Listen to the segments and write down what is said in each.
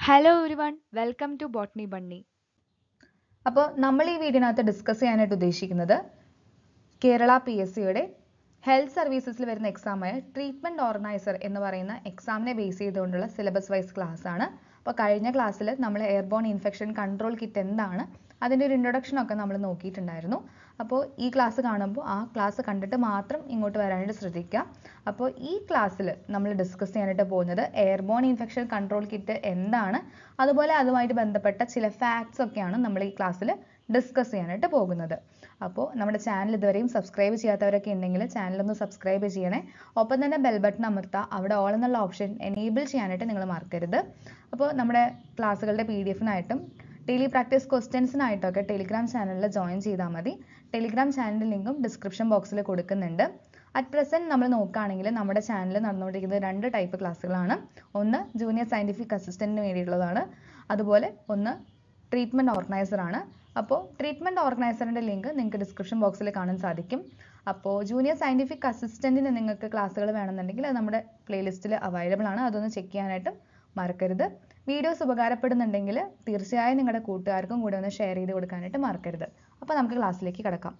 Hello everyone welcome to botany bunny അപ്പോൾ നമ്മൾ ഈ വീഡിയോനകത്ത് ഡിസ്കസ് ചെയ്യാനായിട്ട് ഉദ്ദേശിക്കുന്നത് കേരള പി എസ് സിയുടെ ഹെൽത്ത് സർവീസസിൽ വരുന്ന എക്സാമായ ട്രീറ്റ്മെന്റ് ഓർഗനൈസർ എന്ന് പറയുന്ന എക്സാമിനെ ബേസ് ചെയ്തുകൊണ്ടുള്ള സിലബസ് വൈസ് ക്ലാസ് ആണ്. അപ്പോൾ കഴിഞ്ഞ ക്ലാസ്സിൽ നമ്മൾ എയർബോൺ ഇൻഫെക്ഷൻ കൺട്രോൾ കിറ്റ് എന്താണ്? അതിന്റെ ഒരു ഇൻട്രൊഡക്ഷൻ ഒക്കെ നമ്മൾ നോക്കിയിട്ടുണ്ടായിരുന്നു. അപ്പോൾ ഈ ക്ലാസ് കാണുമ്പോൾ ആ ക്ലാസ് കണ്ടിട്ട് മാത്രം ഇങ്ങോട്ട് വരാനായിട്ട് ശ്രദ്ധിക്കുക. അപ്പോൾ ഈ ക്ലാസ്സിൽ നമ്മൾ ഡിസ്കസ് ചെയ്യാനായിട്ട് പോകുന്നത് എയർബോൺ ഇൻഫെക്ഷൻ കൺട്രോൾ കിറ്റ് എന്താണ്? അതുപോലെ അതുമായിട്ട് ബന്ധപ്പെട്ട ചില ഫാക്ട്സ് ഒക്കെയാണ് നമ്മൾ ഈ ക്ലാസ്സിൽ ഡിസ്കസ് ചെയ്യാനായിട്ട് പോകുന്നത്. അപ്പോൾ നമ്മുടെ ചാനൽ ഇതുവരെയും സബ്സ്ക്രൈബ് ചെയ്യാത്തവരൊക്കെ ഉണ്ടെങ്കിൽ ചാനൽ ഒന്ന് സബ്സ്ക്രൈബ് ചെയ്യണേ. ഒപ്പം തന്നെ ബെൽ ബട്ടൺ അമർത്തുക അവിടെ ഓൾ എന്നുള്ള ഓപ്ഷൻ എനേബിൾ ചെയ്യാനായിട്ട് നിങ്ങൾ മറക്കരുത്. അപ്പോൾ നമ്മുടെ ക്ലാസ്സുകളുടെ പി ഡി എഫിനായിട്ടും ഡെയിലി പ്രാക്ടീസ് ക്വസ്റ്റ്യൻസിനായിട്ടൊക്കെ ടെലിഗ്രാം ചാനലിൽ ജോയിൻ ചെയ്താൽ മതി. ടെലിഗ്രാം ചാനലിന്റെ ലിങ്കും ഡിസ്ക്രിപ്ഷൻ ബോക്സിൽ കൊടുക്കുന്നുണ്ട്. അറ്റ് പ്രസന്റ് നമ്മൾ നോക്കുകയാണെങ്കിൽ നമ്മുടെ ചാനലിൽ നടന്നുകൊണ്ടിരിക്കുന്നത് രണ്ട് ടൈപ്പ് ക്ലാസ്സുകളാണ് ഒന്ന് ജൂനിയർ സയന്റിഫിക് അസിസ്റ്റന്റിന് വേണ്ടിയിട്ടുള്ളതാണ്. അതുപോലെ ഒന്ന് ട്രീറ്റ്മെന്റ് ഓർഗനൈസർ ആണ്. അപ്പോൾ ട്രീറ്റ്മെന്റ് ഓർഗനൈസറിന്റെ ലിങ്ക് നിങ്ങൾക്ക് ഡിസ്ക്രിപ്ഷൻ ബോക്സിൽ കാണാൻ സാധിക്കും. അപ്പോൾ ജൂനിയർ സയന്റിഫിക് അസിസ്റ്റന്റിന് നിങ്ങൾക്ക് ക്ലാസ്സുകൾ വേണമെന്നുണ്ടെങ്കിൽ അത് നമ്മുടെ പ്ലേലിസ്റ്റിൽ അവൈലബിൾ ആണ്. അതൊന്ന് ചെക്ക് ചെയ്യാനായിട്ട് മറക്കരുത്. വീഡിയോസ് ഉപകാരപ്പെടുന്നുണ്ടെങ്കിൽ തീർച്ചയായും നിങ്ങളുടെ കൂട്ടുകാർക്കും കൂടെ ഒന്ന് ഷെയർ ചെയ്ത് കൊടുക്കാനായിട്ട് മറക്കരുത്. അപ്പോൾ നമുക്ക് ക്ലാസ്സിലേക്ക് കിടക്കാം.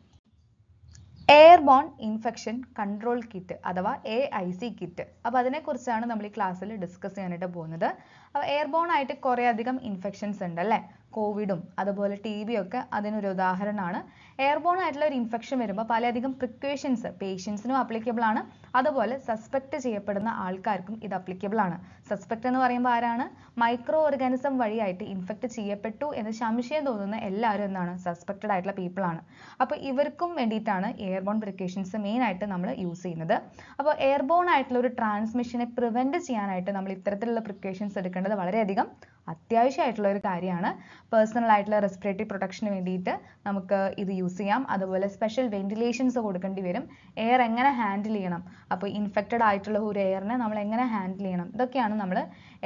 എയർബോൺ ഇൻഫെക്ഷൻ കൺട്രോൾ കിറ്റ് അഥവാ എ ഐ സി കിറ്റ് അപ്പോൾ അതിനെക്കുറിച്ചാണ് നമ്മൾ ഈ ക്ലാസ്സിൽ ഡിസ്കസ് ചെയ്യാനായിട്ട് പോകുന്നത്. അപ്പോൾ എയർബോൺ ആയിട്ട് കുറേ അധികം ഇൻഫെക്ഷൻസ് ഉണ്ട് അല്ലേ കോവിഡും അതുപോലെ ടി ബി ഒക്കെ അതിനൊരു ഉദാഹരണമാണ്. എയർബോൺ ആയിട്ടുള്ള ഒരു ഇൻഫെക്ഷൻ വരുമ്പോൾ പലയധികം പ്രിക്വേഷൻസ് പേഷ്യൻസിനും അപ്ലിക്കബിൾ ആണ്. അതുപോലെ സസ്പെക്ട് ചെയ്യപ്പെടുന്ന ആൾക്കാർക്കും ഇത് അപ്ലിക്കബിൾ ആണ്. സസ്പെക്ട് എന്ന് പറയുമ്പോൾ ആരാണ്? മൈക്രോ ഓർഗാനിസം വഴിയായിട്ട് ഇൻഫെക്ട് ചെയ്യപ്പെട്ടു എന്ന് സംശയം തോന്നുന്ന എല്ലാവരും എന്താണ്? സസ്പെക്റ്റഡ് ആയിട്ടുള്ള പീപ്പിൾ ആണ്. അപ്പോൾ ഇവർക്കും വേണ്ടിയിട്ടാണ് എയർബോൺ പ്രിക്കോഷൻസ് മെയിൻ ആയിട്ട് നമ്മൾ യൂസ് ചെയ്യുന്നത്. അപ്പോൾ എയർബോൺ ആയിട്ടുള്ള ഒരു ട്രാൻസ്മിഷനെ പ്രിവെന്റ് ചെയ്യാനായിട്ട് നമ്മൾ ഇത്തരത്തിലുള്ള പ്രിക്കോഷൻസ് എടുക്കേണ്ടത് വളരെയധികം അത്യാവശ്യമായിട്ടുള്ള ഒരു കാര്യമാണ്. പേഴ്സണൽ ആയിട്ടുള്ള റെസ്പിറേറ്ററി പ്രൊട്ടക്ഷന് വേണ്ടിയിട്ട് നമുക്ക് ഇത് യൂസ് ചെയ്യാം. അതുപോലെ സ്പെഷ്യൽ വെന്റിലേഷൻസ് കൊടുക്കേണ്ടി വരും. എയർ എങ്ങനെ ഹാൻഡിൽ ചെയ്യണം? അപ്പോൾ ഇൻഫെക്റ്റഡ് ആയിട്ടുള്ള ഒരു എയറിനെ നമ്മൾ എങ്ങനെ ഹാൻഡിൽ ചെയ്യണം? ഇതൊക്കെയാണ് നമ്മൾ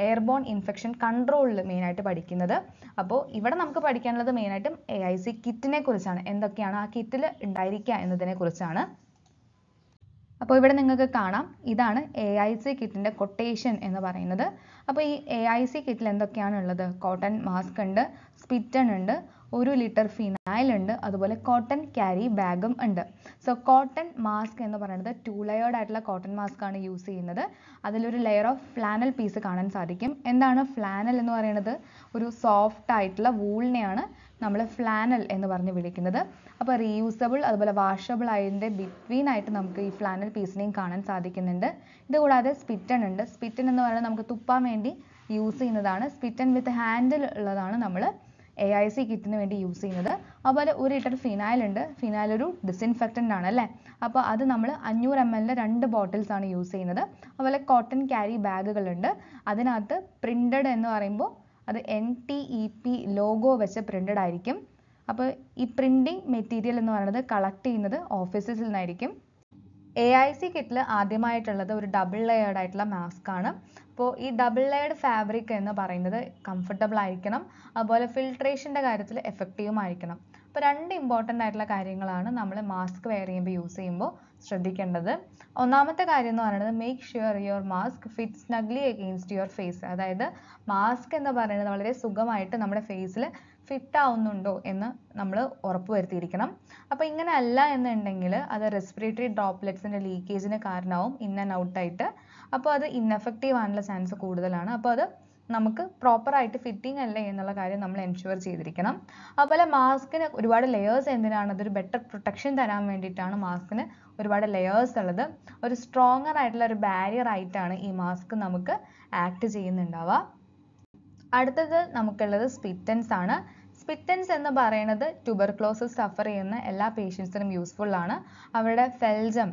എയർബോൺ ഇൻഫെക്ഷൻ കൺട്രോളിൽ മെയിനായിട്ട് പഠിക്കുന്നത്. അപ്പോൾ ഇവിടെ നമുക്ക് പഠിക്കാനുള്ളത് മെയിനായിട്ടും എ ഐ സി കിറ്റിനെ കുറിച്ചാണ്. എന്തൊക്കെയാണ് ആ കിറ്റിൽ ഉണ്ടായിരിക്കുക എന്നതിനെ കുറിച്ചാണ്. അപ്പോൾ ഇവിടെ നിങ്ങൾക്ക് കാണാം. ഇതാണ് എ ഐ സി കിറ്റിന്റെ കൊട്ടേഷൻ എന്ന് പറയുന്നത്. അപ്പോൾ ഈ എ ഐ സി കിറ്റിൽ എന്തൊക്കെയാണ് ഉള്ളത്? കോട്ടൺ മാസ്ക് ഉണ്ട് സ്പിറ്റൺ ഉണ്ട് ഒരു ലിറ്റർ ഫിനായിൽ ഉണ്ട്. അതുപോലെ കോട്ടൺ ക്യാരി ബാഗും ഉണ്ട്. സോ കോട്ടൺ മാസ്ക് എന്ന് പറയുന്നത് ടൂ ലെയേർഡ് ആയിട്ടുള്ള കോട്ടൺ മാസ്ക് ആണ് യൂസ് ചെയ്യുന്നത്. അതിലൊരു ലെയർ ഓഫ് ഫ്ലാനൽ പീസ് കാണാൻ സാധിക്കും. എന്താണ് ഫ്ലാനൽ എന്ന് പറയുന്നത്? ഒരു സോഫ്റ്റ് ആയിട്ടുള്ള വൂളിനെയാണ് നമ്മൾ ഫ്ലാനൽ എന്ന് പറഞ്ഞ് വിളിക്കുന്നത്. അപ്പോൾ റീയൂസബിൾ അതുപോലെ വാഷബിൾ ആയതിന്റെ ബിറ്റ്വീൻ ആയിട്ട് നമുക്ക് ഈ ഫ്ലാനൽ പീസിനെയും കാണാൻ സാധിക്കുന്നുണ്ട്. ഇതുകൂടാതെ സ്പിറ്റൺ ഉണ്ട്. സ്പിറ്റൺ എന്ന് പറയുന്നത് നമുക്ക് തുപ്പാൻ വേണ്ടി യൂസ് ചെയ്യുന്നതാണ്. സ്പിറ്റൺ വിത്ത് ഹാൻഡിൽ ഉള്ളതാണ് നമ്മൾ എ ഐ സി കിറ്റിന് വേണ്ടി യൂസ് ചെയ്യുന്നത്. അതുപോലെ ഒരു ലിറ്റർ ഫിനായിൽ ഉണ്ട്. ഫിനായിൽ ഒരു ഡിസിൻഫെക്റ്റന്റ് ആണ് അല്ലേ? അപ്പോൾ അത് നമ്മൾ അഞ്ഞൂറ് എം എല്ലിന്റെ രണ്ട് ബോട്ടിൽസ് ആണ് യൂസ് ചെയ്യുന്നത്. അതുപോലെ കോട്ടൺ ക്യാരി ബാഗുകളുണ്ട് അതിനകത്ത് പ്രിന്റഡ് എന്ന് പറയുമ്പോൾ അത് N T E P logo വെച്ച് പ്രിന്റഡ് ആയിരിക്കും. അപ്പോൾ ഈ പ്രിന്റിംഗ് മെറ്റീരിയൽ എന്ന് പറയുന്നത് കളക്ട് ചെയ്യുന്നത് ഓഫീസസിൽ നിന്നായിരിക്കും. എ ഐ സി കിറ്റിൽ ആദ്യമായിട്ടുള്ളത് ഒരു ഡബിൾ ലെയർഡ് ആയിട്ടുള്ള മാസ്ക് ആണ്. അപ്പോൾ ഈ ഡബിൾ ലെയർഡ് ഫാബ്രിക് എന്ന് പറയുന്നത് കംഫർട്ടബിൾ ആയിരിക്കണം. അതുപോലെ ഫിൽട്രേഷന്റെ കാര്യത്തിൽ എഫക്റ്റീവും ആയിരിക്കണം. അപ്പോൾ രണ്ട് ഇമ്പോർട്ടന്റ് ആയിട്ടുള്ള കാര്യങ്ങളാണ് നമ്മൾ മാസ്ക് വെയർ ചെയ്യുമ്പോൾ യൂസ് ചെയ്യുമ്പോൾ ശ്രദ്ധിക്കേണ്ടത്. ഒന്നാമത്തെ കാര്യം എന്ന് പറയുന്നത് make sure your mask fit snugly against your face അതായത് മാസ്ക് എന്ന് പറയുന്നത് വളരെ സുഖമായിട്ട് നമ്മുടെ ഫേസിൽ ഫിറ്റ് ആവുന്നുണ്ടോ എന്ന് നമ്മൾ ഉറപ്പ് വരുത്തിയിരിക്കണം. അപ്പോൾ ഇങ്ങനെ അല്ല എന്നുണ്ടെങ്കിൽ അത് റെസ്പിറേറ്ററി ഡ്രോപ്ലെറ്റ്സിന്റെ ലീക്കേജിന് കാരണമാവും ഇൻ ആൻഡ് ഔട്ട് ആയിട്ട്. അപ്പോൾ അത് ഇൻഎഫക്റ്റീവ് ആകാനുള്ള ചാൻസ് കൂടുതലാണ്. അപ്പോൾ അത് നമുക്ക് പ്രോപ്പറായിട്ട് ഫിറ്റിംഗ് അല്ലേ എന്നുള്ള കാര്യം നമ്മൾ എൻഷുവർ ചെയ്തിരിക്കണം. അതുപോലെ മാസ്കിന് ഒരുപാട് ലെയേഴ്സ് എന്തിനാണ്? അതൊരു ബെറ്റർ പ്രൊട്ടക്ഷൻ തരാൻ വേണ്ടിയിട്ടാണ് മാസ്കിന് ഒരുപാട് ലെയേഴ്സ് ഉള്ളത്. ഒരു സ്ട്രോങ്ങർ ആയിട്ടുള്ള ഒരു ബാരിയർ ആയിട്ടാണ് ഈ മാസ്ക് നമുക്ക് ആക്ട് ചെയ്യുന്നുണ്ടാവുക. അടുത്തത് നമുക്കുള്ളത് സ്പിറ്റൻസ് ആണ്. സ്പിറ്റൻസ് എന്ന് പറയുന്നത് ട്യൂബർക്ലോസിസ് സഫർ ചെയ്യുന്ന എല്ലാ പേഷ്യൻസിനും യൂസ്ഫുൾ ആണ്. അവരുടെ ഫെൽജം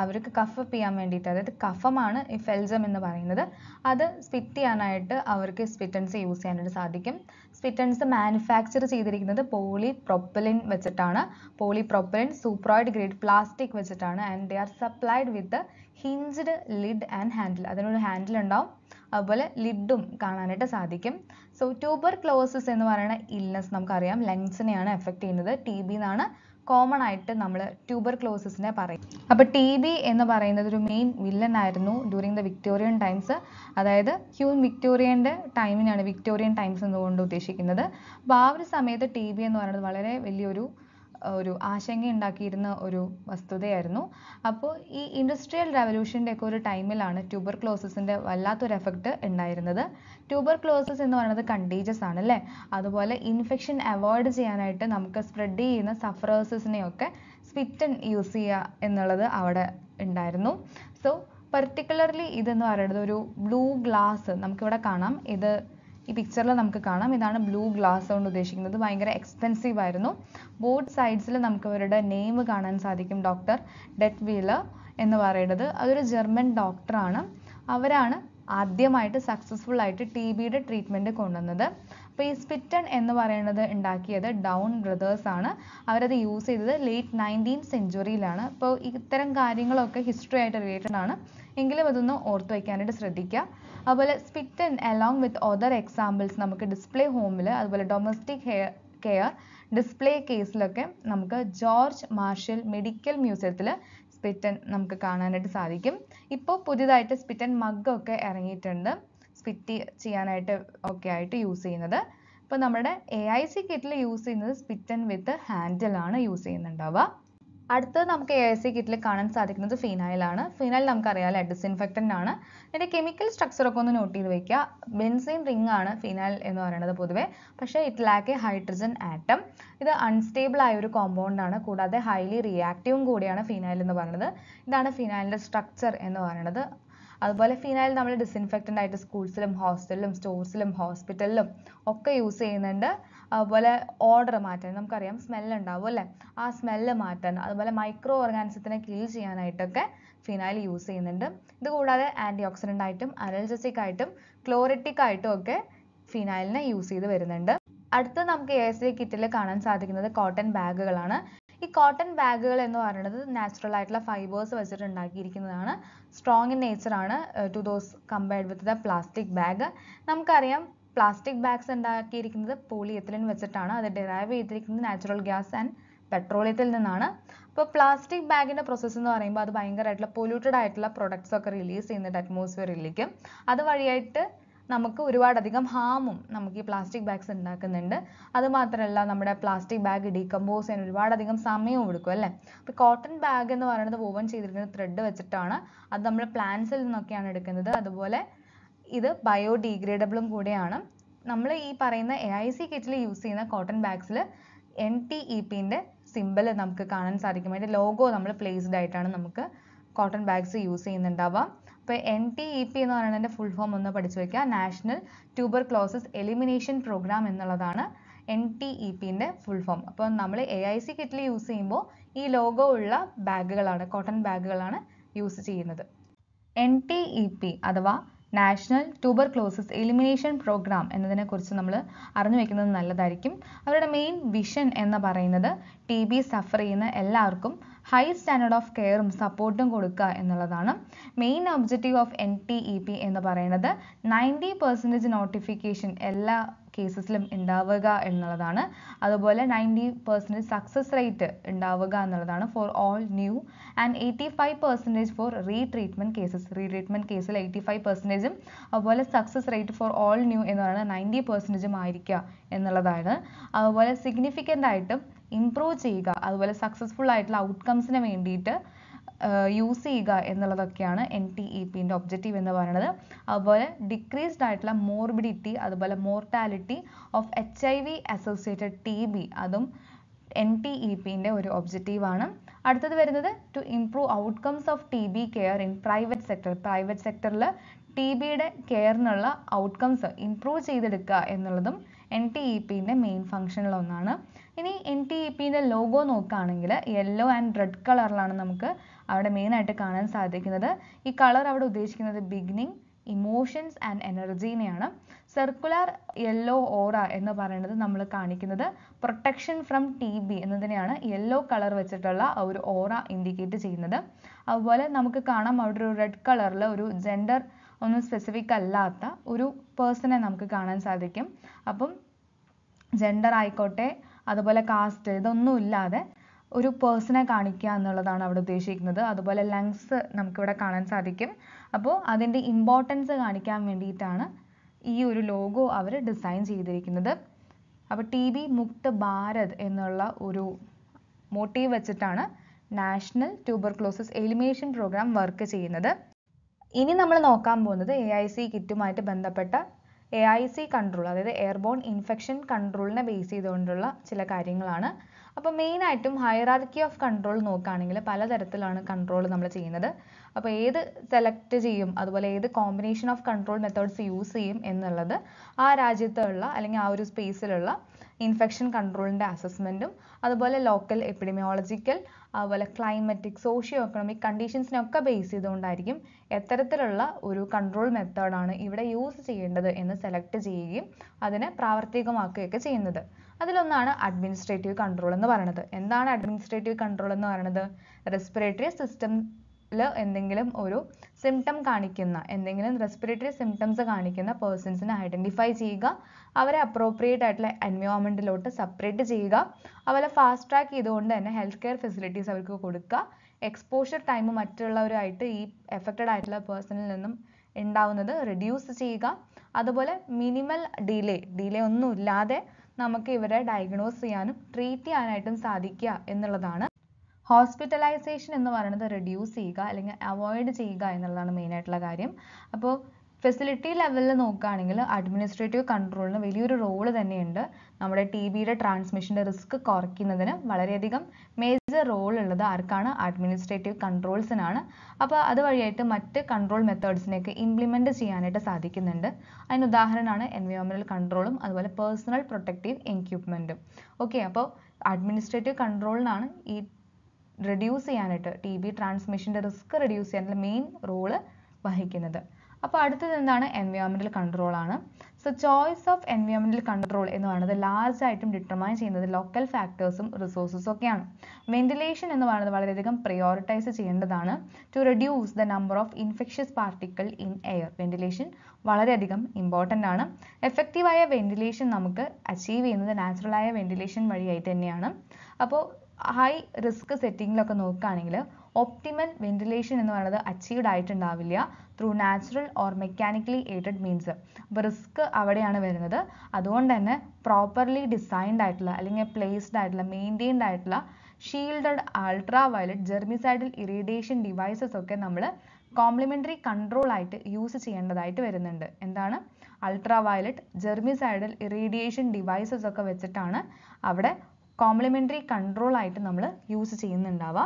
അവർക്ക് കഫ് ചെയ്യാൻ വേണ്ടിയിട്ട് അതായത് കഫമാണ് ഈ ഫെൽസം എന്ന് പറയുന്നത്. അത് സ്പിറ്റ് ചെയ്യാനായിട്ട് അവർക്ക് സ്പിറ്റൻസ് യൂസ് ചെയ്യാനായിട്ട് സാധിക്കും. സ്പിറ്റൻസ് മാനുഫാക്ചർ ചെയ്തിരിക്കുന്നത് പോളി പ്രൊപ്പലിൻ വെച്ചിട്ടാണ്. പോളി പ്രൊപ്പലിൻ സൂപ്രോയിഡ് ഗ്രേഡ് പ്ലാസ്റ്റിക് വെച്ചിട്ടാണ്. And they are supplied with hinged lid and handle അതിനൊരു ഹാൻഡിൽ ഉണ്ടാവും. അതുപോലെ ലിഡും കാണാനായിട്ട് സാധിക്കും. സോ ട്യൂബർ ക്ലോസസ് എന്ന് പറയുന്ന ഇൽനെസ് നമുക്കറിയാം. ലങ്സിനെയാണ് എഫക്റ്റ് ചെയ്യുന്നത്. ടി ബി എന്നാണ് കോമൺ ആയിട്ട് നമ്മൾ ട്യൂബർ ക്ലോസിസിനെ പറയും. അപ്പോൾ ടി ബി എന്ന് പറയുന്നത് ഒരു മെയിൻ വില്ലൻ ആയിരുന്നു ഡ്യൂറിങ് ദ വിക്ടോറിയൻ ടൈംസ് അതായത് ഹ്യൂൻ വിക്ടോറിയന്റെ ടൈമിനാണ് വിക്ടോറിയൻ ടൈംസ് എന്നുകൊണ്ട് ഉദ്ദേശിക്കുന്നത്. അപ്പോൾ ആ ഒരു സമയത്ത് ടി ബി എന്ന് പറയുന്നത് വളരെ വലിയൊരു ഒരു ആശങ്ക ഉണ്ടാക്കിയിരുന്ന ഒരു വസ്തുതയായിരുന്നു. അപ്പോൾ ഈ ഇൻഡസ്ട്രിയൽ റെവല്യൂഷന്റെ ഒക്കെ ഒരു ടൈമിലാണ് ട്യൂബർ ക്ലോസസിന്റെ വല്ലാത്തൊരു എഫക്റ്റ് ഉണ്ടായിരുന്നത്. ട്യൂബർ ക്ലോസസ് എന്ന് പറയുന്നത് കണ്ടീജസ് ആണ് അല്ലേ? അതുപോലെ ഇൻഫെക്ഷൻ അവോയ്ഡ് ചെയ്യാനായിട്ട് നമുക്ക് സ്പ്രെഡ് ചെയ്യുന്ന സഫറേഴ്സസിനെയൊക്കെ സ്പിറ്റൻ യൂസ് ചെയ്യുക എന്നുള്ളത് അവിടെ ഉണ്ടായിരുന്നു. സോ പർട്ടിക്കുലർലി ഇതെന്ന് പറയുന്നത് ഒരു ബ്ലൂ ഗ്ലാസ് നമുക്കിവിടെ കാണാം. ഇത് ഈ പിക്ചറിൽ നമുക്ക് കാണാം. ഇതാണ് ബ്ലൂ ഗ്ലാസ് കൊണ്ട് ഉദ്ദേശിക്കുന്നത്. ഭയങ്കര എക്സ്പെൻസീവ് ആയിരുന്നു. ബോത്ത് സൈഡ്സിൽ നമുക്ക് അവരുടെ നെയിം കാണാൻ സാധിക്കും ഡോക്ടർ ഡെത്ത് വീലർ എന്ന് പറയുന്നത്. അതൊരു ജർമ്മൻ ഡോക്ടറാണ് അവരാണ് ആദ്യമായിട്ട് സക്സസ്ഫുൾ ആയിട്ട് ടി ബിയുടെ ട്രീറ്റ്മെന്റ് കൊണ്ടുവന്നത്. അപ്പോൾ ഈ സ്പിറ്റൺ എന്ന് പറയുന്നത് ഉണ്ടാക്കിയത് ഡൗൺ ബ്രദേഴ്സ് ആണ്. അവരത് യൂസ് ചെയ്തത് ലേറ്റ് നയന്റീൻ സെഞ്ചുറിയിലാണ് അപ്പോൾ ഇത്തരം കാര്യങ്ങളൊക്കെ ഹിസ്റ്ററി ആയിട്ട് റിലേറ്റഡ് ആണ്. എങ്കിലും അതൊന്ന് ഓർത്ത് വയ്ക്കാനായിട്ട് ശ്രദ്ധിക്കുക അതുപോലെ spit along with other examples നമുക്ക് ഡിസ്പ്ലേ ഹോമിൽ അതുപോലെ ഡൊമസ്റ്റിക് ഹെയർ കെയർ ഡിസ്പ്ലേ കേസിലൊക്കെ നമുക്ക് ജോർജ് മാർഷൽ മെഡിക്കൽ മ്യൂസിയത്തിൽ സ്പിറ്റൻ നമുക്ക് കാണാനായിട്ട് സാധിക്കും. ഇപ്പോൾ പുതിയതായിട്ട് സ്പിറ്റൻ മഗ്ഗൊക്കെ ഇറങ്ങിയിട്ടുണ്ട്. സ്പിറ്റ് ചെയ്യാനായിട്ട് ഒക്കെ ആയിട്ട് യൂസ് ചെയ്യുന്നത്. ഇപ്പോൾ നമ്മുടെ എ ഐ സി കിറ്റിൽ യൂസ് ചെയ്യുന്നത് സ്പിറ്റൻ വിത്ത് ഹാൻഡിലാണ് യൂസ് ചെയ്യുന്നുണ്ടാവുക. അടുത്തത് നമുക്ക് എ ഐ സി കിറ്റിൽ കാണാൻ സാധിക്കുന്നത് ഫിനൈലാണ് ഫിനൈൽ നമുക്കറിയാമല്ലോ ഡിസിൻഫെക്റ്റന്റ് ആണ്. ഇതിന്റെ കെമിക്കൽ സ്ട്രക്ചർ ഒക്കെ ഒന്ന് നോട്ട് ചെയ്ത് വയ്ക്കുക. ബെൻസീൻ റിംഗ് ആണ് ഫിനൈൽ എന്ന് പറയുന്നത് പൊതുവേ. പക്ഷേ it lack a hydrogen atom ഇത് അൺസ്റ്റേബിൾ ആയ ഒരു കോമ്പൗണ്ട് ആണ്. കൂടാതെ ഹൈലി റിയാക്റ്റീവും കൂടിയാണ് ഫിനൈൽ എന്ന് പറയുന്നത്. ഇതാണ് ഫിനൈലിന്റെ സ്ട്രക്ചർ എന്ന് പറയുന്നത്. അതുപോലെ ഫിനൈൽ നമ്മൾ ഡിസിൻഫെക്റ്റന്റ് ആയിട്ട് സ്കൂൾസിലും ഹോസ്റ്റലിലും സ്റ്റോഴ്സിലും ഹോസ്പിറ്റലിലും ഒക്കെ യൂസ് ചെയ്യുന്നുണ്ട്. അതുപോലെ ഓർഡർ മാറ്റാൻ. നമുക്കറിയാം സ്മെല്ല് ഉണ്ടാവും അല്ലേ? ആ സ്മെല്ല് മാറ്റാൻ. അതുപോലെ മൈക്രോ ഓർഗാനിസത്തിനെ കിൽ ചെയ്യാനായിട്ടൊക്കെ ഫിനൈൽ യൂസ് ചെയ്യുന്നുണ്ട്. ഇത് കൂടാതെ ആന്റി ഓക്സിഡന്റ് ആയിട്ടും അനൽജസിക് ആയിട്ടും ക്ലോറിറ്റിക് ആയിട്ടും ഒക്കെ ഫിനൈലിനെ യൂസ് ചെയ്ത് വരുന്നുണ്ട്. അടുത്ത നമുക്ക് എ എസ് കിറ്റിൽ കാണാൻ സാധിക്കുന്നത് കോട്ടൺ ബാഗുകളാണ്. ഈ കോട്ടൺ ബാഗുകൾ എന്ന് പറയുന്നത് നാച്ചുറൽ ആയിട്ടുള്ള ഫൈബേഴ്സ് വെച്ചിട്ട് ഉണ്ടാക്കിയിരിക്കുന്നതാണ്. സ്ട്രോങ് ഇൻ നേച്ചർ ആണ് to those compared with the plastic bag നമുക്കറിയാം പ്ലാസ്റ്റിക് ബാഗ്സ് ഉണ്ടാക്കിയിരിക്കുന്നത് പോളിയെത്തിലിൻ വെച്ചിട്ടാണ്. അത് ഡിറൈവ് ചെയ്തിരിക്കുന്നത് നാച്ചുറൽ ഗ്യാസ് ആൻഡ് പെട്രോളിയത്തിൽ നിന്നാണ്. അപ്പോൾ പ്ലാസ്റ്റിക് ബാഗിന്റെ പ്രോസസ്സ് എന്ന് പറയുമ്പോൾ അത് ഭയങ്കരമായിട്ടുള്ള പൊല്യൂട്ടഡ് ആയിട്ടുള്ള പ്രൊഡക്ട്സ് ഒക്കെ റിലീസ് ചെയ്യുന്നുണ്ട് അറ്റ്മോസ്ഫിയറിലേക്ക് അത് വഴിയായിട്ട് നമുക്ക് ഒരുപാടധികം ഹാമും നമുക്ക് ഈ പ്ലാസ്റ്റിക് ബാഗ്സ് ഉണ്ടാക്കുന്നുണ്ട്. അത് മാത്രമല്ല നമ്മുടെ പ്ലാസ്റ്റിക് ബാഗ് ഡീകമ്പോസ് ചെയ്യാൻ ഒരുപാടധികം സമയവും എടുക്കും അല്ലേ? അപ്പോൾ കോട്ടൺ ബാഗ് എന്ന് പറയുന്നത് വോവൻ ചെയ്തിരിക്കുന്ന ത്രെഡ് വെച്ചിട്ടാണ്. അത് നമ്മൾ പ്ലാന്റ്സിൽ നിന്നൊക്കെയാണ് എടുക്കുന്നത്. അതുപോലെ ഇത് ബയോഡീഗ്രേഡബിളും കൂടെയാണ്. നമ്മൾ ഈ പറയുന്ന എ ഐ സി കിറ്റിൽ യൂസ് ചെയ്യുന്ന കോട്ടൺ ബാഗ്സിൽ എൻ ടി ഇ പിന്റെ സിമ്പിൾ നമുക്ക് കാണാൻ സാധിക്കും. അതിന്റെ ലോഗോ നമ്മൾ പ്ലേസ്ഡ് ആയിട്ടാണ് നമുക്ക് കോട്ടൺ ബാഗ്സ് യൂസ് ചെയ്യുന്നുണ്ടാവുക. അപ്പോൾ എൻ ടി ഇ പി എന്ന് പറയുന്നതിന്റെ ഫുൾ ഫോം ഒന്ന് പഠിച്ചു വയ്ക്കുക national tuberculosis elimination programme എന്നുള്ളതാണ് എൻ ടി ഇ പിന്റെ ഫുൾ ഫോം അപ്പോൾ നമ്മൾ എ ഐ സി കിറ്റിൽ യൂസ് ചെയ്യുമ്പോൾ ഈ ലോഗോ ഉള്ള ബാഗുകളാണ് കോട്ടൺ ബാഗുകളാണ് യൂസ് ചെയ്യുന്നത്. എൻ ടി ഇ പി അഥവാ national tuberculosis elimination programme എന്നതിനെക്കുറിച്ച് നമ്മൾ അറിഞ്ഞു വെക്കുന്നത് നല്ലതായിരിക്കും. അവരുടെ മെയിൻ വിഷൻ എന്ന് പറയുന്നത് ടി ബി സഫർ ചെയ്യുന്ന എല്ലാവർക്കും ഹൈ സ്റ്റാൻഡേർഡ് ഓഫ് കെയറും സപ്പോർട്ടും കൊടുക്കുക എന്നുള്ളതാണ്. Main objective of N T E P എന്ന് പറയുന്നത് നയന്റി പെർസെന്റേജ് നോട്ടിഫിക്കേഷൻ എല്ലാ കേസസിലും ഉണ്ടാവുക എന്നുള്ളതാണ്. അതുപോലെ നയന്റി പെർസെന്റേജ് സക്സസ് റേറ്റ് ഉണ്ടാവുക എന്നുള്ളതാണ് for all new and eighty five percentage for retreatment cases retreatment കേസിൽ എയ്റ്റി ഫൈവ് പെർസെന്റേജും അതുപോലെ success rate for all new എന്ന് പറയുന്നത് നയന്റി പെർസെന്റേജും ആയിരിക്കുക എന്നുള്ളതാണ്. അതുപോലെ സിഗ്നിഫിക്കന്റ് ആയിട്ടും ഇംപ്രൂവ് ചെയ്യുക അതുപോലെ സക്സസ്ഫുൾ ആയിട്ടുള്ള ഔട്ട്കംസിന് വേണ്ടിയിട്ട് യൂസ് ചെയ്യുക എന്നുള്ളതൊക്കെയാണ് എൻ ടി ഇ പിന്റെ ഒബ്ജക്റ്റീവ് എന്ന് പറയുന്നത്. അതുപോലെ ഡിക്രീസ്ഡ് ആയിട്ടുള്ള മോർബിഡിറ്റി അതുപോലെ mortality of H I V associated T B അതും എൻ ടി ഇ പിന്റെ ഒരു ഒബ്ജക്റ്റീവാണ് അടുത്തത് വരുന്നത് to improve outcomes of T B care in private sector private സെക്ടറിൽ ടി ബിയുടെ കെയറിനുള്ള ഔട്ട്കംസ് ഇംപ്രൂവ് ചെയ്തെടുക്കുക എന്നുള്ളതും എൻ ടി ഇ പിന്റെ മെയിൻ ഫംഗ്ഷനിലൊന്നാണ് ഇനി എൻ ടി ഇ പിന്റെ ലോഗോ നോക്കുകയാണെങ്കിൽ യെല്ലോ ആൻഡ് റെഡ് കളറിലാണ് നമുക്ക് അവിടെ മെയിനായിട്ട് കാണാൻ സാധിക്കുന്നത്. ഈ കളർ അവിടെ ഉദ്ദേശിക്കുന്നത് ബിഗിനിങ് ഇമോഷൻസ് ആൻഡ് എനർജീനെയാണ് സർക്കുലർ യെല്ലോ ഓറ എന്ന് പറയുന്നത് നമ്മൾ കാണിക്കുന്നത്. പ്രൊട്ടക്ഷൻ ഫ്രം ടി ബി എന്നതിനെയാണ് യെല്ലോ കളർ വെച്ചിട്ടുള്ള ഒരു ഓറ ഇൻഡിക്കേറ്റ് ചെയ്യുന്നത്. അതുപോലെ നമുക്ക് കാണാം അവിടെ ഒരു റെഡ് കളറിൽ ഒരു ജെൻഡർ ഒന്നും സ്പെസിഫിക് അല്ലാത്ത ഒരു പേഴ്സണെ നമുക്ക് കാണാൻ സാധിക്കും. അപ്പം ജെൻഡർ ആയിക്കോട്ടെ അതുപോലെ കാസ്റ്റ് ഇതൊന്നും ഇല്ലാതെ ഒരു പേഴ്സണെ കാണിക്കുക എന്നുള്ളതാണ് അവിടെ ഉദ്ദേശിക്കുന്നത്. അതുപോലെ ലങ്സ് നമുക്കിവിടെ കാണാൻ സാധിക്കും. അപ്പോൾ അതിന്റെ ഇമ്പോർട്ടൻസ് കാണിക്കാൻ വേണ്ടിയിട്ടാണ് ഈ ഒരു ലോഗോ അവർ ഡിസൈൻ ചെയ്തിരിക്കുന്നത്. അപ്പോൾ ടി ബി മുക്ത് ഭാരത് എന്നുള്ള ഒരു മോട്ടീവ് വെച്ചിട്ടാണ് national tuberculosis elimination programme work ചെയ്യുന്നത്. ഇനി നമ്മൾ നോക്കാൻ പോകുന്നത് എ ഐ സി കിറ്റുമായിട്ട് ബന്ധപ്പെട്ട എ ഐ സി കൺട്രോൾ അതായത് എയർബോൺ ഇൻഫെക്ഷൻ കൺട്രോളിനെ ബേസ് ചെയ്തുകൊണ്ടുള്ള ചില കാര്യങ്ങളാണ്. അപ്പോൾ മെയിനായിട്ടും ഹയറാർക്കി ഓഫ് കൺട്രോൾ നോക്കുകയാണെങ്കിൽ പലതരത്തിലാണ് കൺട്രോൾ നമ്മൾ ചെയ്യുന്നത്. അപ്പോൾ ഏത് സെലക്ട് ചെയ്യും അതുപോലെ ഏത് combination of control methods use ചെയ്യും എന്നുള്ളത് ആ രാജ്യത്തുള്ള അല്ലെങ്കിൽ ആ ഒരു സ്പേസിലുള്ള ഇൻഫെക്ഷൻ കൺട്രോളിന്റെ അസസ്മെന്റും അതുപോലെ ലോക്കൽ എപ്പിഡമിയോളജിക്കൽ അതുപോലെ ക്ലൈമറ്റിക് സോഷ്യോ എക്കണോമിക് കണ്ടീഷൻസിനൊക്കെ ബേസ് ചെയ്തുകൊണ്ടായിരിക്കും എത്തരത്തിലുള്ള ഒരു കൺട്രോൾ മെത്തേഡാണ് ഇവിടെ യൂസ് ചെയ്യേണ്ടത് എന്ന് സെലക്ട് ചെയ്യുകയും അതിനെ പ്രാവർത്തികമാക്കുകയൊക്കെ ചെയ്യുന്നത്. അതിലൊന്നാണ് അഡ്മിനിസ്ട്രേറ്റീവ് കൺട്രോൾ എന്ന് പറയുന്നത്. എന്താണ് അഡ്മിനിസ്ട്രേറ്റീവ് കൺട്രോൾ എന്ന് പറയുന്നത്? റെസ്പിറേറ്ററി സിസ്റ്റമിൽ എന്തെങ്കിലും ഒരു സിംറ്റം കാണിക്കുന്ന എന്തെങ്കിലും റെസ്പിറേറ്ററി സിംറ്റംസ് കാണിക്കുന്ന പേഴ്സൺസിനെ ഐഡന്റിഫൈ ചെയ്യുക. അവരെ അപ്രോപ്രിയേറ്റ് ആയിട്ടുള്ള എൻവയോൺമെന്റിലോട്ട് സെപ്പറേറ്റ് ചെയ്യുക. അവരെ ഫാസ്റ്റ് ട്രാക്ക് ചെയ്തുകൊണ്ട് തന്നെ ഹെൽത്ത് കെയർ ഫെസിലിറ്റീസ് അവർക്ക് കൊടുക്കുക. എക്സ്പോഷർ ടൈം മറ്റുള്ളവരുമായിട്ട് ഈ എഫക്റ്റഡ് ആയിട്ടുള്ള പേഴ്സണിൽ നിന്നും ഉണ്ടാവുന്നത് റെഡ്യൂസ് ചെയ്യുക. അതുപോലെ മിനിമൽ ഡിലേ ഡിലേ ഒന്നും ഇല്ലാതെ നമുക്ക് ഇവരെ ഡയഗ്നോസ് ചെയ്യാനും ട്രീറ്റ് ചെയ്യാനായിട്ടും സാധിക്കുക എന്നുള്ളതാണ്. ഹോസ്പിറ്റലൈസേഷൻ എന്ന് പറയുന്നത് റെഡ്യൂസ് ചെയ്യുക അല്ലെങ്കിൽ അവോയ്ഡ് ചെയ്യുക എന്നുള്ളതാണ് മെയിൻ ആയിട്ടുള്ള കാര്യം. അപ്പോൾ ഫെസിലിറ്റി ലെവലിൽ നോക്കുകയാണെങ്കിൽ അഡ്മിനിസ്ട്രേറ്റീവ് കൺട്രോളിന് വലിയൊരു റോൾ തന്നെയുണ്ട്. നമ്മുടെ ടി ബിയുടെ ട്രാൻസ്മിഷന്റെ റിസ്ക് കുറയ്ക്കുന്നതിന് വളരെയധികം മേജർ റോൾ ഉള്ളത് ആർക്കാണ്? അഡ്മിനിസ്ട്രേറ്റീവ് കൺട്രോൾസിനാണ് അപ്പോൾ അതുവഴിയായിട്ട് മറ്റ് കൺട്രോൾ മെത്തേഡ്സിനെയൊക്കെ ഇംപ്ലിമെന്റ് ചെയ്യാനായിട്ട് സാധിക്കുന്നുണ്ട്. അതിന് ഉദാഹരണമാണ് എൻവയോൺമെന്റൽ കൺട്രോളും അതുപോലെ പേഴ്സണൽ പ്രൊട്ടക്റ്റീവ് എക്യുപ്മെന്റും ഓക്കെ അപ്പോൾ അഡ്മിനിസ്ട്രേറ്റീവ് കൺട്രോളിനാണ് ഈ റെഡ്യൂസ് ചെയ്യാനായിട്ട് ടി ബി ട്രാൻസ്മിഷന്റെ റിസ്ക് റെഡ്യൂസ് ചെയ്യാനുള്ള മെയിൻ റോൾ വഹിക്കുന്നത്. അപ്പോൾ അടുത്തത് എന്താണ്? എൻവയോൺമെന്റൽ കൺട്രോൾ ആണ്. സോ ചോയ്സ് ഓഫ് എൻവയോൺമെന്റൽ കൺട്രോൾ എന്ന് പറയുന്നത് ലാർജ് ആയിട്ടും ഡിറ്റർമൈൻ ചെയ്യുന്നത് ലോക്കൽ ഫാക്ടേഴ്സും റിസോഴ്സസും ഒക്കെയാണ്. വെന്റിലേഷൻ എന്ന് പറയുന്നത് വളരെയധികം പ്രയോറിറ്റൈസ് ചെയ്യേണ്ടതാണ്. To reduce the number of infectious particle in air ventilation വളരെയധികം ഇമ്പോർട്ടന്റ് ആണ്. എഫക്റ്റീവായ വെന്റിലേഷൻ നമുക്ക് അച്ചീവ് ചെയ്യുന്നത് നാച്ചുറലായ വെന്റിലേഷൻ വഴിയായി തന്നെയാണ്. അപ്പോൾ ഹൈ റിസ്ക് സെറ്റിങ്ങിലൊക്കെ നോക്കുകയാണെങ്കിൽ ഒപ്റ്റിമൽ വെന്റിലേഷൻ എന്ന് പറയുന്നത് achieved ആയിട്ടുണ്ടാവില്ല through natural or mechanically aided means അപ്പോൾ റിസ്ക് അവിടെയാണ് വരുന്നത്. അതുകൊണ്ട് തന്നെ പ്രോപ്പർലി ഡിസൈൻഡ് ആയിട്ടുള്ള അല്ലെങ്കിൽ പ്ലേസ്ഡ് ആയിട്ടുള്ള മെയിന്റെയിൻഡ് ആയിട്ടുള്ള shielded ultra violet germicidal irradiation devices ഒക്കെ നമ്മൾ കോംപ്ലിമെന്ററി കൺട്രോൾ ആയിട്ട് യൂസ് ചെയ്യേണ്ടതായിട്ട് വരുന്നുണ്ട്. എന്താണ്? Ultra violet germicidal irradiation devices ഒക്കെ വെച്ചിട്ടാണ് അവിടെ കോംപ്ലിമെന്ററി കൺട്രോൾ ആയിട്ട് നമ്മൾ യൂസ് ചെയ്യുന്നുണ്ടാവുക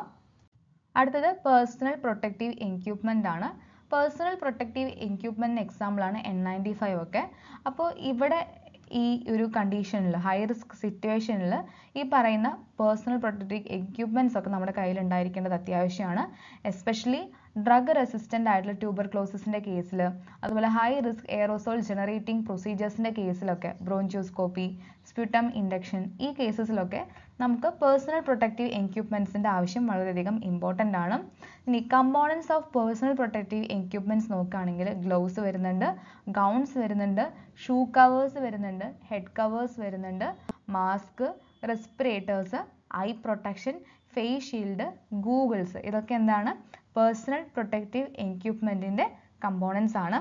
അടുത്തത് പേഴ്സണൽ പ്രൊട്ടക്റ്റീവ് എക്യുപ്മെന്റ് ആണ്. പേഴ്സണൽ പ്രൊട്ടക്റ്റീവ് എക്യുപ്മെന്റിന് എക്സാമ്പിളാണ് എൻ നയന്റി ഫൈവ് ഒക്കെ. അപ്പോൾ ഇവിടെ ഈ ഒരു കണ്ടീഷനിൽ ഹൈ റിസ്ക് സിറ്റുവേഷനിൽ ഈ പറയുന്ന പേഴ്സണൽ പ്രൊട്ടക്റ്റീവ് എക്യുപ്മെന്റ്സ് ഒക്കെ നമ്മുടെ കയ്യിൽ ഉണ്ടായിരിക്കേണ്ടത് അത്യാവശ്യമാണ്. എസ്പെഷ്യലി ഡ്രഗ് റെസിസ്റ്റന്റ് ആയിട്ടുള്ള ട്യൂബർക്ലോസിസിന്റെ കേസിൽ അതുപോലെ ഹൈ റിസ്ക് എയറോസോൾ ജനറേറ്റിംഗ് പ്രൊസീജിയേഴ്സിന്റെ കേസിലൊക്കെ ബ്രോഞ്ചോസ്കോപ്പി സ്പ്യൂട്ടം ഇൻഡക്ഷൻ ഈ കേസസിലൊക്കെ നമുക്ക് പേഴ്സണൽ പ്രൊട്ടക്റ്റീവ് എക്യുപ്മെൻസിന്റെ ആവശ്യം വളരെയധികം ഇമ്പോർട്ടന്റ് ആണ്. ഇനി components of personal protective equipments നോക്കുകയാണെങ്കിൽ ഗ്ലൗസ് വരുന്നുണ്ട് ഗൗൺസ് വരുന്നുണ്ട് ഷൂ കവേഴ്സ് വരുന്നുണ്ട് ഹെഡ് കവേഴ്സ് വരുന്നുണ്ട് mask respirators eye protection face shield goggles ഇതൊക്കെ എന്താണ്? പേഴ്സണൽ പ്രൊട്ടക്റ്റീവ് എക്യുപ്മെന്റിന്റെ കമ്പോണൻസ് ആണ്.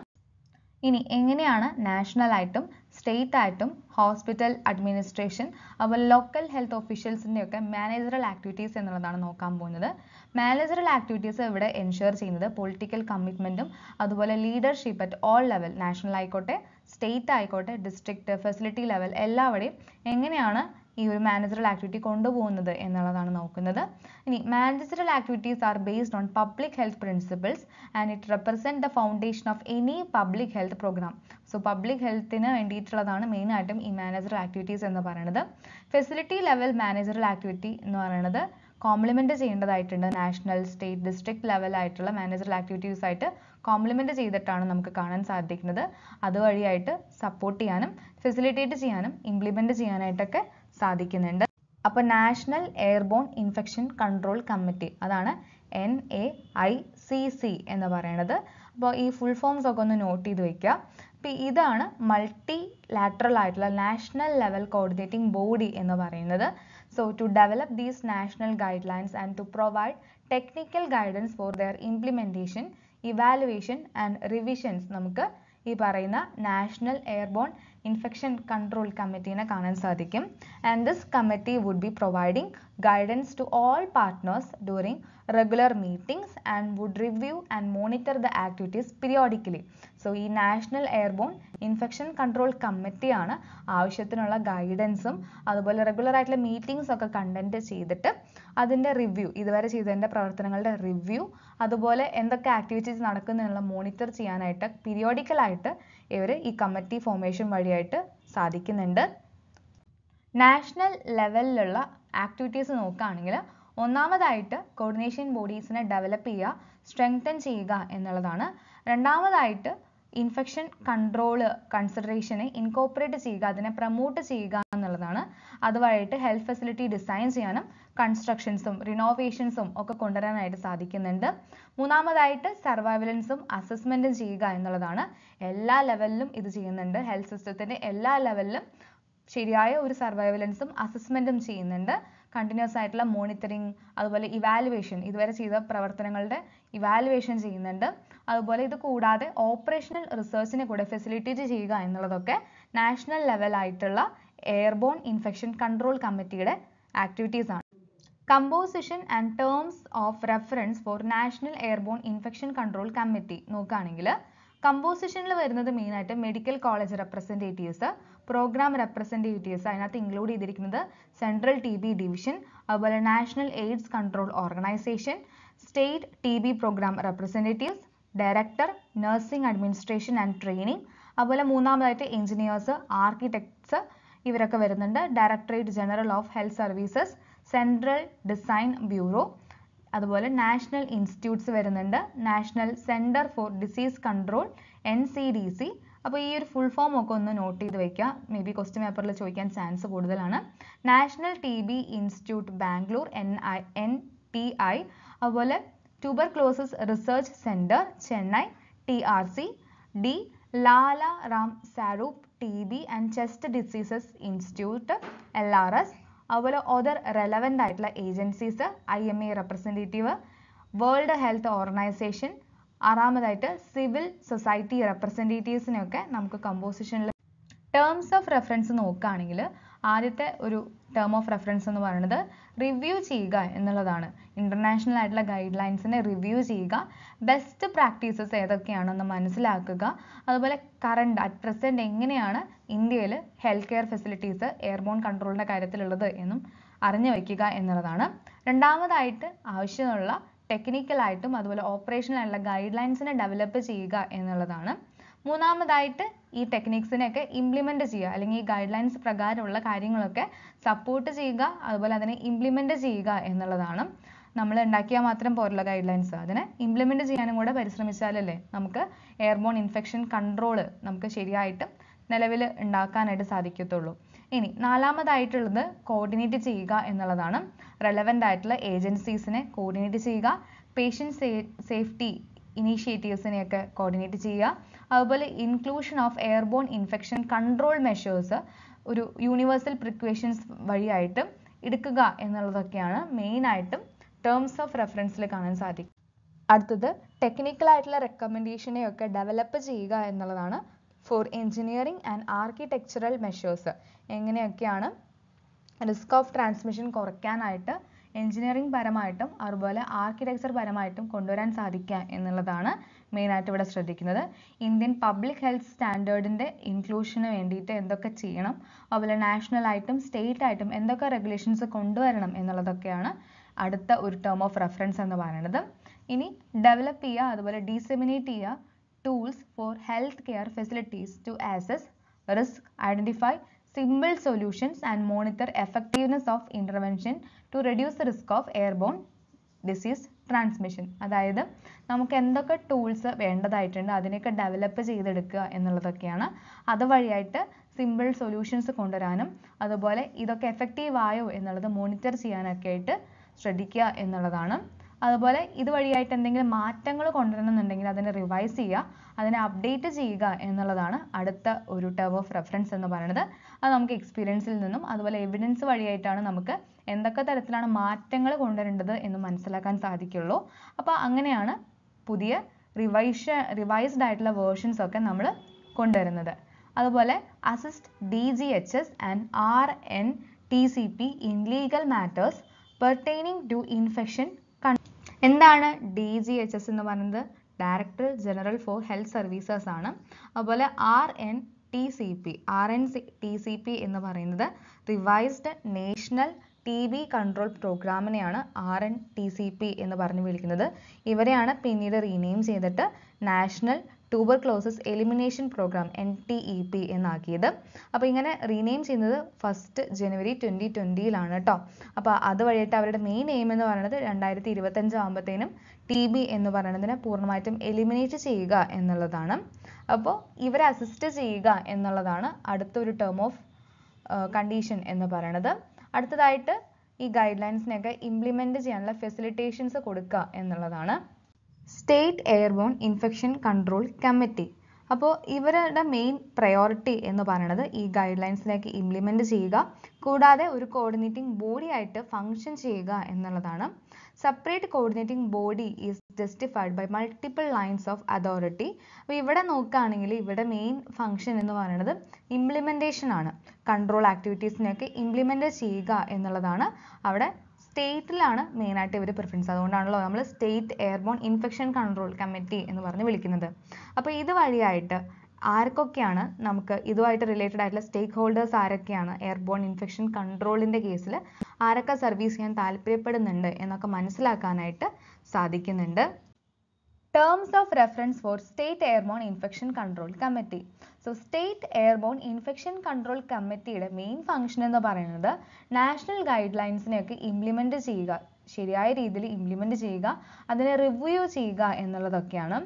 ഇനി എങ്ങനെയാണ് നാഷണൽ ആയിട്ടും സ്റ്റേറ്റ് ആയിട്ടും ഹോസ്പിറ്റൽ അഡ്മിനിസ്ട്രേഷൻ അതുപോലെ ലോക്കൽ ഹെൽത്ത് ഓഫീഷ്യൽസിന്റെയൊക്കെ മാനേജറൽ ആക്ടിവിറ്റീസ് എന്നുള്ളതാണ് നോക്കാൻ പോകുന്നത്. മാനേജറൽ ആക്ടിവിറ്റീസ് ഇവിടെ എൻഷുർ ചെയ്യുന്നത് പൊളിറ്റിക്കൽ കമ്മിറ്റ്മെന്റും അതുപോലെ leadership at all level national ആയിക്കോട്ടെ സ്റ്റേറ്റ് ആയിക്കോട്ടെ ഡിസ്ട്രിക്ട് ഫെസിലിറ്റി ലെവൽ എല്ലാവരെയും എങ്ങനെയാണ് ഈ ഒരു മാനേജറൽ ആക്ടിവിറ്റി കൊണ്ടുപോകുന്നത് എന്നുള്ളതാണ് നോക്കുന്നത്. ഇനി managerial activities are based on public health principles and it represent the foundation of any public health programme so public ഹെൽത്തിന് വേണ്ടിയിട്ടുള്ളതാണ് മെയിനായിട്ടും ഈ മാനേജറൽ ആക്ടിവിറ്റീസ് എന്ന് പറയുന്നത്. ഫെസിലിറ്റി ലെവൽ മാനേജറൽ ആക്ടിവിറ്റി എന്ന് പറയുന്നത് കോംപ്ലിമെന്റ് ചെയ്യേണ്ടതായിട്ടുണ്ട്. നാഷണൽ സ്റ്റേറ്റ് ഡിസ്ട്രിക്ട് ലെവലായിട്ടുള്ള മാനേജറൽ ആക്ടിവിറ്റീസ് ആയിട്ട് കോംപ്ലിമെന്റ് ചെയ്തിട്ടാണ് നമുക്ക് കാണാൻ സാധിക്കുന്നത്. അതുവഴിയായിട്ട് സപ്പോർട്ട് ചെയ്യാനും ഫെസിലിറ്റേറ്റ് ചെയ്യാനും ഇംപ്ലിമെന്റ് ചെയ്യാനായിട്ടൊക്കെ സാധിക്കുന്നുണ്ട്. അപ്പോൾ national airborne infection control committee അതാണ് N A I C C എന്ന് പറയുന്നത് അപ്പോൾ ഈ ഫുൾ ഫോംസ് ഒക്കെ ഒന്ന് നോട്ട് ചെയ്ത് വെക്കുക. അപ്പോൾ ഇതാണ് മൾട്ടി ലാറ്ററൽ ആയിട്ടുള്ള നാഷണൽ ലെവൽ കോർഡിനേറ്റിംഗ് ബോഡി എന്ന് പറയുന്നത്. So to develop these national guide lines and to provide technical guidance for their implementation evaluation and revisions നമുക്ക് ഈ പറയുന്ന നാഷണൽ എയർബോൺ ഇൻഫെക്ഷൻ കൺട്രോൾ കമ്മിറ്റീനെ കാണാൻ സാധിക്കും. And this committee would be providing guidance to all partners during regular meetings and would review and monitor the activities periodically so ഈ national airborne infection control കമ്മിറ്റിയാണ് ആവശ്യത്തിനുള്ള ഗൈഡൻസും അതുപോലെ റെഗുലർ ആയിട്ടുള്ള meetings ഒക്കെ content ചെയ്തിട്ട് അതിന്റെ റിവ്യൂ ഇതുവരെ ചെയ്തതിന്റെ പ്രവർത്തനങ്ങളുടെ റിവ്യൂ അതുപോലെ എന്തൊക്കെ ആക്ടിവിറ്റീസ് നടക്കുന്നുള്ള മോണിറ്റർ ചെയ്യാനായിട്ട് പീരിയോഡിക്കലായിട്ട് ഇവർ ഈ കമ്മിറ്റി ഫോർമേഷൻ വഴിയായിട്ട് സാധിക്കുന്നുണ്ട്. നാഷണൽ ലെവലിലുള്ള ആക്ടിവിറ്റീസ് നോക്കുകയാണെങ്കിൽ ഒന്നാമതായിട്ട് കോർഡിനേഷൻ ബോഡീസിനെ ഡെവലപ്പ് ചെയ്യുക സ്ട്രെങ്തൻ ചെയ്യുക എന്നുള്ളതാണ്. രണ്ടാമതായിട്ട് ഇൻഫെക്ഷൻ കൺട്രോൾ കൺസിഡറേഷനെ ഇൻകോപ്പറേറ്റ് ചെയ്യുക അതിനെ പ്രൊമോട്ട് ചെയ്യുക എന്നുള്ളതാണ്. അതുവഴിയിട്ട് ഹെൽത്ത് ഫെസിലിറ്റി ഡിസൈൻ ചെയ്യാനും കൺസ്ട്രക്ഷൻസും റിനോവേഷൻസും ഒക്കെ കൊണ്ടുവരാനായിട്ട് സാധിക്കുന്നുണ്ട്. മൂന്നാമതായിട്ട് സർവൈവലൻസും അസസ്മെന്റും ചെയ്യുക എന്നുള്ളതാണ്. എല്ലാ ലെവലിലും ഇത് ചെയ്യുന്നുണ്ട്. ഹെൽത്ത് സിസ്റ്റത്തിന്റെ എല്ലാ ലെവലിലും ശരിയായ ഒരു സർവൈവലൻസും അസസ്മെന്റും ചെയ്യുന്നുണ്ട്. കണ്ടിന്യൂസ് ആയിട്ടുള്ള മോണിറ്ററിങ് അതുപോലെ ഇവാലുവേഷൻ ഇതുവരെ ചെയ്ത പ്രവർത്തനങ്ങളുടെ ഇവാലുവേഷൻ ചെയ്യുന്നുണ്ട്. അതുപോലെ ഇത് കൂടാതെ ഓപ്പറേഷണൽ റിസർച്ചിനെ കൂടെ ഫെസിലിറ്റേറ്റ് ചെയ്യുക എന്നുള്ളതൊക്കെ നാഷണൽ ലെവലായിട്ടുള്ള എയർബോൺ ഇൻഫെക്ഷൻ കൺട്രോൾ കമ്മിറ്റിയുടെ activities composition and terms of reference for national airborne infection control committee നോക്കുകയാണെങ്കിൽ കമ്പോസിഷനിൽ വരുന്നത് മെയിനായിട്ട് medical college representatives programme representatives അതിനകത്ത് ഇൻക്ലൂഡ് ചെയ്തിരിക്കുന്നത് സെൻട്രൽ ടി ബി ഡിവിഷൻ അതുപോലെ national AIDS control organisation state T B programme representatives director nursing administration and training അതുപോലെ മൂന്നാമതായിട്ട് engineers architects ഇവരൊക്കെ വരുന്നുണ്ട്. Directorate general of health services central design bureau അതുപോലെ national institutes വരുന്നുണ്ട്. National centre for disease control N C D C അപ്പോൾ ഈ ഒരു full form ഒക്കെ ഒന്ന് നോട്ട് ചെയ്ത് വെക്കുക. മേ ബി ക്വസ്റ്റ്യൻ പേപ്പറിൽ ചോദിക്കാൻ ചാൻസ് കൂടുതലാണ്. National T B institute Bangalore N I N T I അതുപോലെ tuberculosis research centre Chennai T R C D Lala Ram Sarup T B and chest diseases institute L R S അതുപോലെ other relevant ആയിട്ടുള്ള agencies I M A representative world health organisation ആറാമതായിട്ട് civil society റെപ്രസെന്റേറ്റീവ്സിനെയൊക്കെ നമുക്ക് കമ്പോസിഷനിൽ terms of reference നോക്കുകയാണെങ്കിൽ ആദ്യത്തെ ഒരു term of reference എന്ന് പറയുന്നത് റിവ്യൂ ചെയ്യുക എന്നുള്ളതാണ്. ഇന്റർനാഷണൽ ആയിട്ടുള്ള ഗൈഡ് ലൈൻസിനെ റിവ്യൂ ചെയ്യുക. ബെസ്റ്റ് പ്രാക്ടീസസ് ഏതൊക്കെയാണെന്ന് മനസ്സിലാക്കുക. അതുപോലെ കറണ്ട് അറ്റ് പ്രസന്റ് എങ്ങനെയാണ് ഇന്ത്യയിൽ ഹെൽത്ത് കെയർ ഫെസിലിറ്റീസ് എയർബോൺ കൺട്രോളിന്റെ കാര്യത്തിലുള്ളത് എന്നും അറിഞ്ഞു വയ്ക്കുക എന്നുള്ളതാണ്. രണ്ടാമതായിട്ട് ആവശ്യമുള്ള ടെക്നിക്കലായിട്ടും അതുപോലെ ഓപ്പറേഷനായിട്ടുള്ള ഗൈഡ് ലൈൻസിനെ ഡെവലപ്പ് ചെയ്യുക എന്നുള്ളതാണ്. മൂന്നാമതായിട്ട് ഈ ടെക്നിക്സിനെയൊക്കെ ഇംപ്ലിമെന്റ് ചെയ്യുക. അല്ലെങ്കിൽ ഈ ഗൈഡ് ലൈൻസ് പ്രകാരമുള്ള കാര്യങ്ങളൊക്കെ സപ്പോർട്ട് ചെയ്യുക. അതുപോലെ അതിനെ ഇംപ്ലിമെന്റ് ചെയ്യുക എന്നുള്ളതാണ്. നമ്മൾ ഉണ്ടാക്കിയാൽ മാത്രം പോരല്ലോ ഗൈഡ് ലൈൻസ് അതിനെ ഇംപ്ലിമെന്റ് ചെയ്യാനും കൂടെ പരിശ്രമിച്ചാലല്ലേ നമുക്ക് എയർബോൺ ഇൻഫെക്ഷൻ കൺട്രോൾ നമുക്ക് ശരിയായിട്ട് നിലവിൽ ഉണ്ടാക്കാനായിട്ട് സാധിക്കത്തുള്ളൂ. ഇനി നാലാമതായിട്ടുള്ളത് കോർഡിനേറ്റ് ചെയ്യുക എന്നുള്ളതാണ്. റെലവന്റ് ആയിട്ടുള്ള ഏജൻസീസിനെ കോർഡിനേറ്റ് ചെയ്യുക. പേഷ്യന്റ് സേഫ്റ്റി ഇനീഷ്യേറ്റീവ്സിനെയൊക്കെ കോർഡിനേറ്റ് ചെയ്യുക. അതുപോലെ inclusion of airborne infection control measures ഒരു യൂണിവേഴ്സൽ പ്രിക്വേഷൻസ് വഴിയായിട്ട് എടുക്കുക എന്നുള്ളതൊക്കെയാണ് മെയിനായിട്ടും ടേംസ് ഓഫ് റെഫറൻസിൽ കാണാൻ സാധിക്കും. അടുത്തത് ടെക്നിക്കൽ ആയിട്ടുള്ള റെക്കമെൻഡേഷനെയൊക്കെ ഡെവലപ്പ് ചെയ്യുക എന്നുള്ളതാണ് for engineering and architectural measures എങ്ങനെയൊക്കെയാണ് റിസ്ക് ഓഫ് ട്രാൻസ്മിഷൻ കുറയ്ക്കാനായിട്ട് എഞ്ചിനീയറിംഗ് പരമായിട്ടും അതുപോലെ ആർക്കിടെക്ചർ പരമായിട്ടും കൊണ്ടുവരാൻ സാധിക്കുക എന്നുള്ളതാണ് മെയിനായിട്ട് ഇവിടെ ശ്രദ്ധിക്കുന്നത്. ഇന്ത്യൻ പബ്ലിക് ഹെൽത്ത് സ്റ്റാൻഡേർഡിന്റെ ഇൻക്ലൂഷന് വേണ്ടിയിട്ട് എന്തൊക്കെ ചെയ്യണം അതുപോലെ നാഷണൽ ആയിട്ടും സ്റ്റേറ്റ് ആയിട്ടും എന്തൊക്കെ റെഗുലേഷൻസ് കൊണ്ടുവരണം എന്നുള്ളതൊക്കെയാണ് അടുത്ത ഒരു ടേം ഓഫ് റെഫറൻസ് എന്ന് പറയുന്നത്. ഇനി ഡെവലപ്പ് ചെയ്യുക അതുപോലെ ഡിസെമിനേറ്റ് ചെയ്യുക tools for health care facilities to assess risk identify simple solutions and monitor effectiveness of intervention to reduce risk of airborne disease transmission അതായത് നമുക്ക് എന്തൊക്കെ ടൂൾസ് വേണ്ടതായിട്ടുണ്ട് അതിനെയൊക്കെ ഡെവലപ്പ് ചെയ്തെടുക്കുക എന്നുള്ളതൊക്കെയാണ്. അതുവഴിയായിട്ട് സിമ്പിൾ സൊല്യൂഷൻസ് കൊണ്ടുവരാനും അതുപോലെ ഇതൊക്കെ എഫക്റ്റീവ് ആയോ എന്നുള്ളത് മോണിറ്റർ ചെയ്യാനൊക്കെ ആയിട്ട് ശ്രദ്ധിക്കുക എന്നുള്ളതാണ്. അതുപോലെ ഇതുവഴിയായിട്ട് എന്തെങ്കിലും മാറ്റങ്ങൾ കൊണ്ടുവരണമെന്നുണ്ടെങ്കിൽ അതിനെ റിവൈസ് ചെയ്യുക അതിനെ അപ്ഡേറ്റ് ചെയ്യുക എന്നുള്ളതാണ് അടുത്ത ഒരു ടേം ഓഫ് റെഫറൻസ് എന്ന് പറയുന്നത്. അത് നമുക്ക് എക്സ്പീരിയൻസിൽ നിന്നും അതുപോലെ എവിഡൻസ് വഴിയായിട്ടാണ് നമുക്ക് എന്തൊക്കെ തരത്തിലാണ് മാറ്റങ്ങൾ കൊണ്ടുവരേണ്ടത് എന്ന് മനസ്സിലാക്കാൻ സാധിക്കുള്ളൂ. അപ്പോൾ അങ്ങനെയാണ് പുതിയ റിവൈഷ റിവൈസ്ഡ് ആയിട്ടുള്ള വേർഷൻസ് ഒക്കെ നമ്മൾ കൊണ്ടുവരുന്നത്. അതുപോലെ assist D G H S and R N T C P in legal matters pertaining to infection എന്താണ് ഡി ജി എച്ച് എസ് എന്ന് പറയുന്നത്? Director general for health services ആണ്. അതുപോലെ R N T C P R N T C P എന്ന് പറയുന്നത് revised national T B control പ്രോഗ്രാമിനെയാണ് R N T C P എന്ന് പറഞ്ഞ് വിളിക്കുന്നത്. ഇവരെയാണ് പിന്നീട് റീനെയിം ചെയ്തിട്ട് national tuberculosis elimination programme N T E P എന്നാക്കിയത്. അപ്പോൾ ഇങ്ങനെ റീനെയിം ചെയ്യുന്നത് ഫസ്റ്റ് ജനുവരി ട്വന്റി ട്വന്റിയിലാണ് കേട്ടോ അപ്പോൾ അതുവഴിയായിട്ട് അവരുടെ മെയിൻ എയിം എന്ന് പറയുന്നത് രണ്ടായിരത്തി ഇരുപത്തഞ്ച് ആകുമ്പോഴത്തേനും ടി ബി എന്ന് പറയുന്നതിനെ പൂർണമായിട്ടും എലിമിനേറ്റ് ചെയ്യുക എന്നുള്ളതാണ്. അപ്പോൾ ഇവരെ അസിസ്റ്റ് ചെയ്യുക എന്നുള്ളതാണ് അടുത്തൊരു ടേം ഓഫ് കണ്ടീഷൻ എന്ന് പറയുന്നത്. അടുത്തതായിട്ട് ഈ ഗൈഡ് ലൈൻസിനെയൊക്കെ ഇംപ്ലിമെന്റ് ചെയ്യാനുള്ള ഫെസിലിറ്റേഷൻസ് കൊടുക്കുക എന്നുള്ളതാണ്. State airborne infection control committee അപ്പോൾ ഇവരുടെ മെയിൻ പ്രയോറിറ്റി എന്ന് പറയുന്നത് ഈ ഗൈഡ് ലൈൻസിലേക്ക് ഇംപ്ലിമെന്റ് ചെയ്യുക കൂടാതെ ഒരു കോർഡിനേറ്റിംഗ് ബോഡി ആയിട്ട് ഫങ്ഷൻ ചെയ്യുക എന്നുള്ളതാണ്. Separate coordinating body is justified by multiple lines of authority അപ്പോൾ ഇവിടെ നോക്കുകയാണെങ്കിൽ ഇവിടെ മെയിൻ ഫംഗ്ഷൻ എന്ന് പറയുന്നത് ഇംപ്ലിമെന്റേഷൻ ആണ്. കൺട്രോൾ ആക്ടിവിറ്റീസിനെയൊക്കെ ഇംപ്ലിമെന്റ് ചെയ്യുക എന്നുള്ളതാണ്. അവിടെ സ്റ്റേറ്റിലാണ് മെയിനായിട്ട് ഇവർ പ്രിഫറൻസ് അതുകൊണ്ടാണല്ലോ നമ്മൾ state airborne infection control committee എന്ന് പറഞ്ഞ് വിളിക്കുന്നത്. അപ്പോൾ ഇത് വഴിയായിട്ട് ആർക്കൊക്കെയാണ് നമുക്ക് ഇതുമായിട്ട് റിലേറ്റഡ് ആയിട്ടുള്ള സ്റ്റേക്ക് ഹോൾഡേഴ്സ് ആരൊക്കെയാണ് എയർബോൺ ഇൻഫെക്ഷൻ കൺട്രോളിന്റെ കേസിൽ ആരൊക്കെ സർവീസ് ചെയ്യാൻ താല്പര്യപ്പെടുന്നുണ്ട് എന്നൊക്കെ മനസ്സിലാക്കാനായിട്ട് സാധിക്കുന്നുണ്ട്. Terms of reference for state airborne infection control committee so state airborne infection control കമ്മിറ്റിയുടെ മെയിൻ ഫംഗ്ഷൻ എന്ന് പറയുന്നത് നാഷണൽ ഗൈഡ് ലൈൻസിനെയൊക്കെ ഇംപ്ലിമെന്റ് ചെയ്യുക ശരിയായ രീതിയിൽ ഇംപ്ലിമെന്റ് ചെയ്യുക അതിനെ റിവ്യൂ ചെയ്യുക എന്നുള്ളതൊക്കെയാണ്.